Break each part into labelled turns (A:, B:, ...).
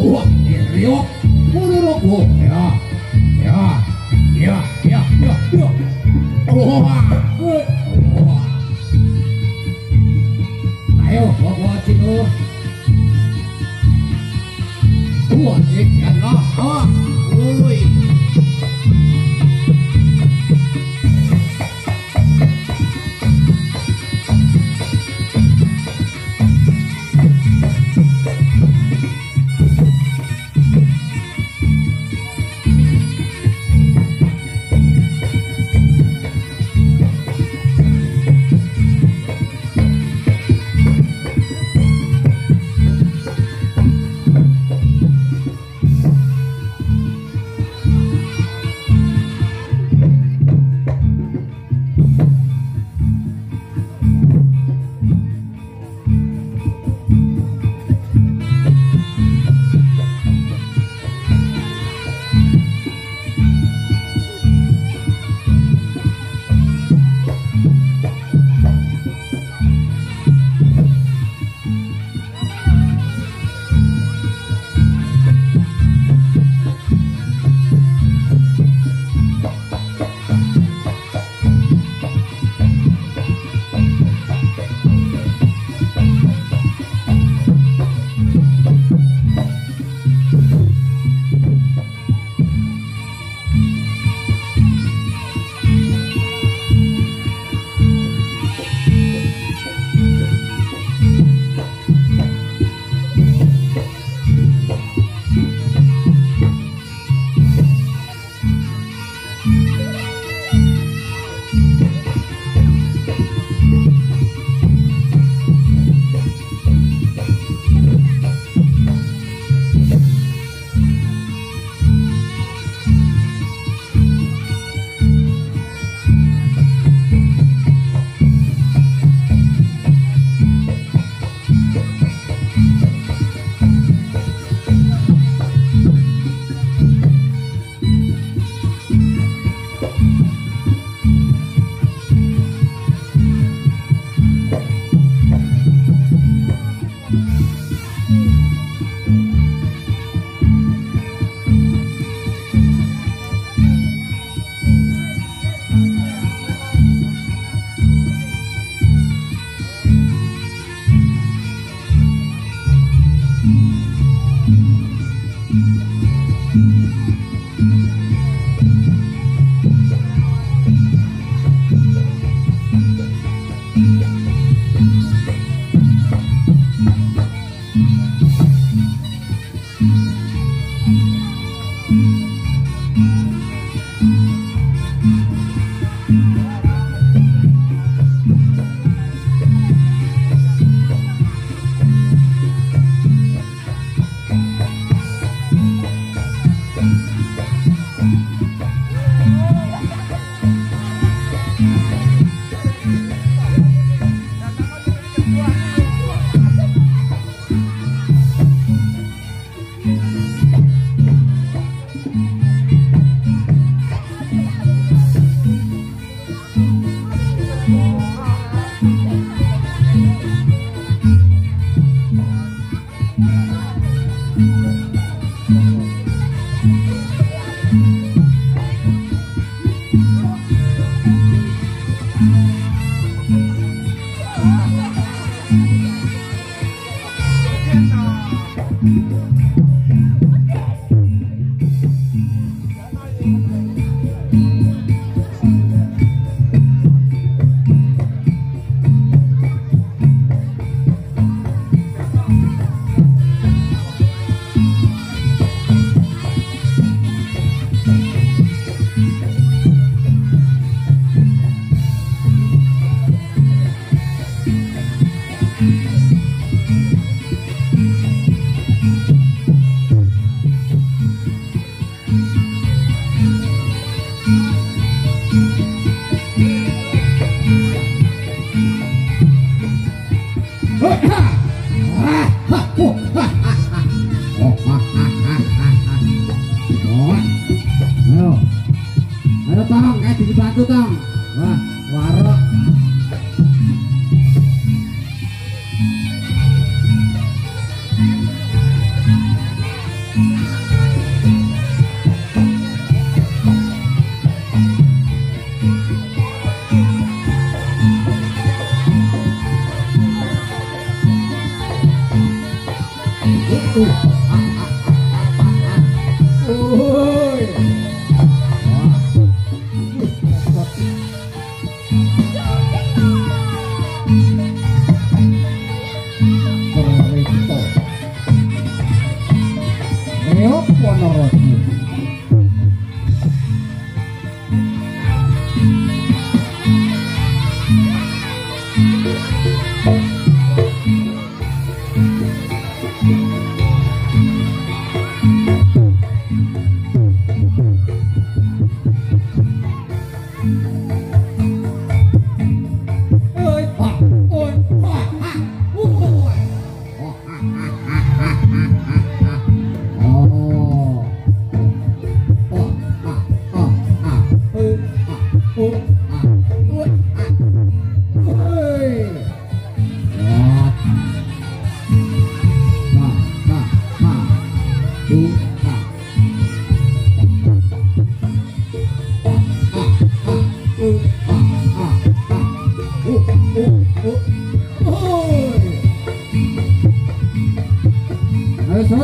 A: Wah, riok. ia, ia, Ya. Ya. Ya, ya, ia, ia, ia, ia, ayo ia, ia, ia, ia, ia, ia, ia, ia,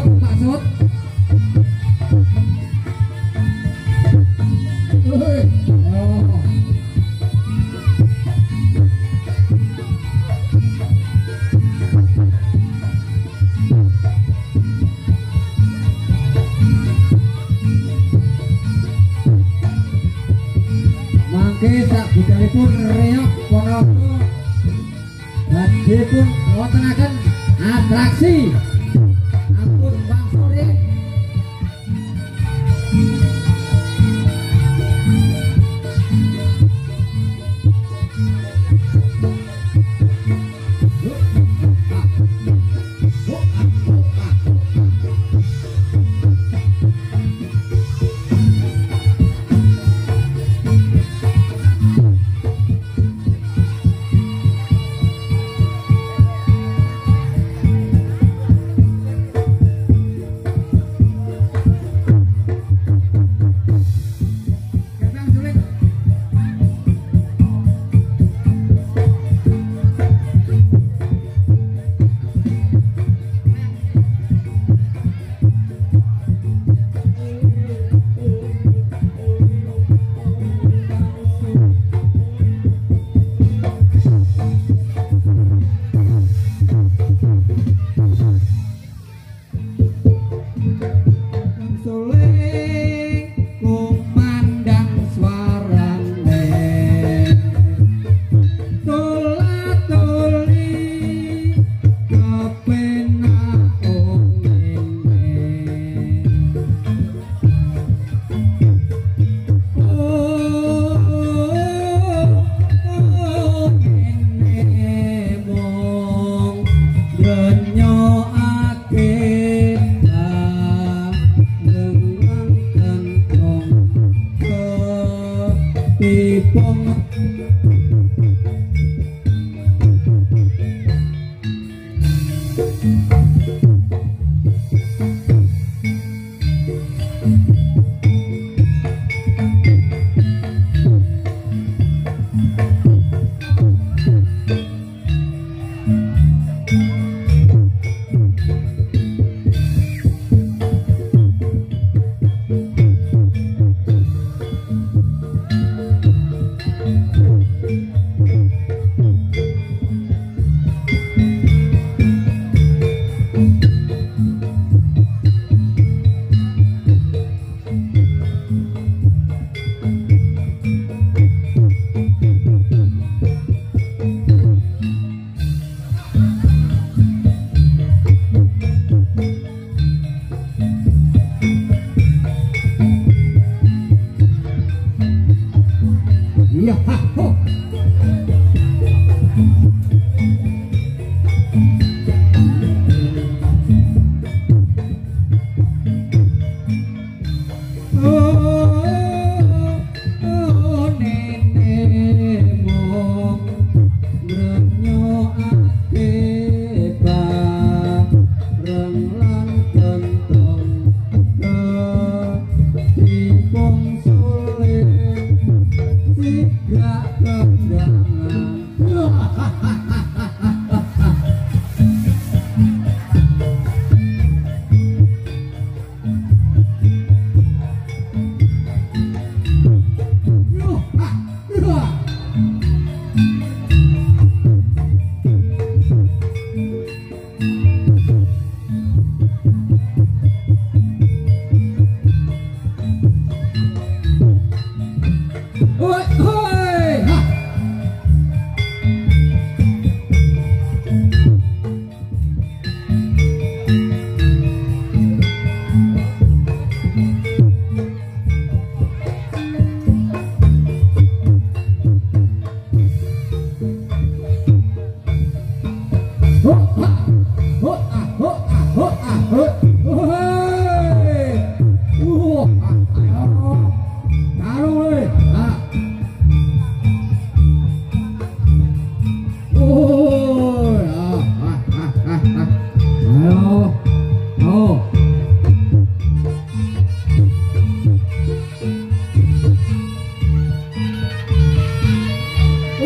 A: 马泽。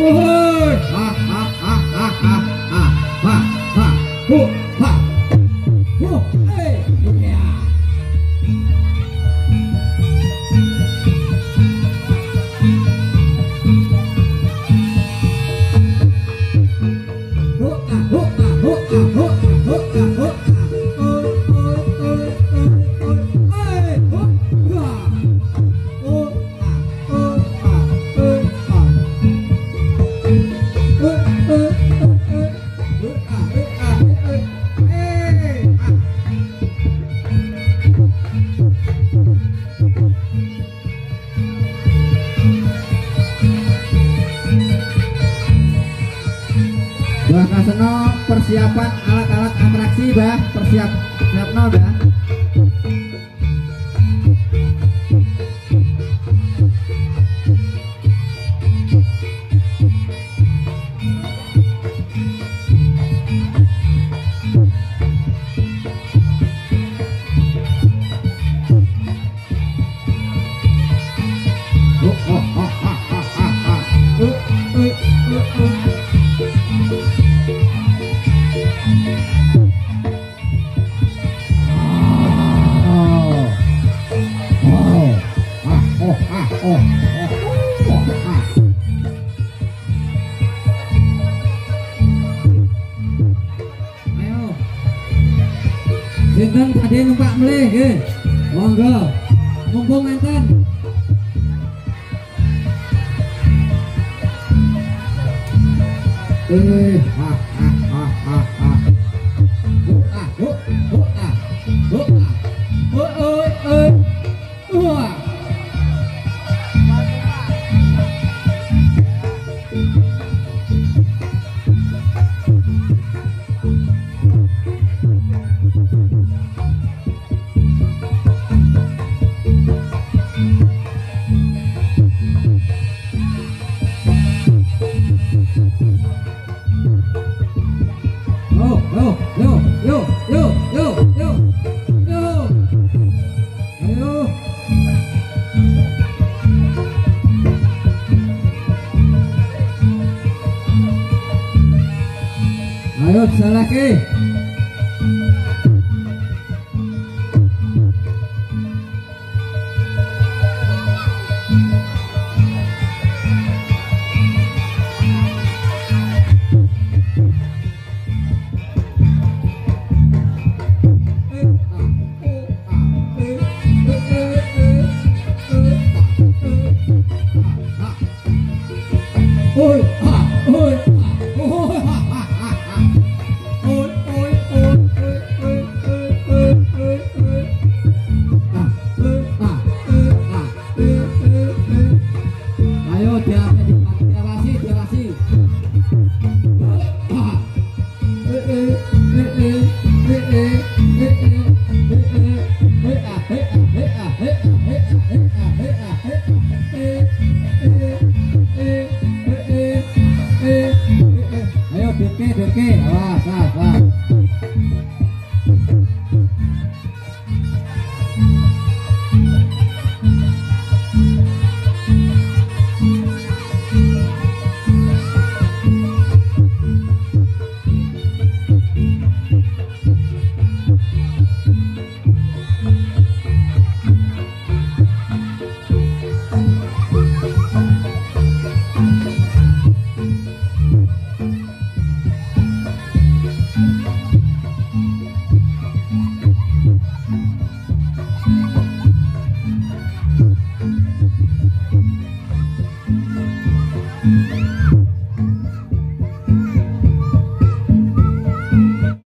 A: Oh. Kamli nggih. Monggo. Mumpung enten. Eh, ah.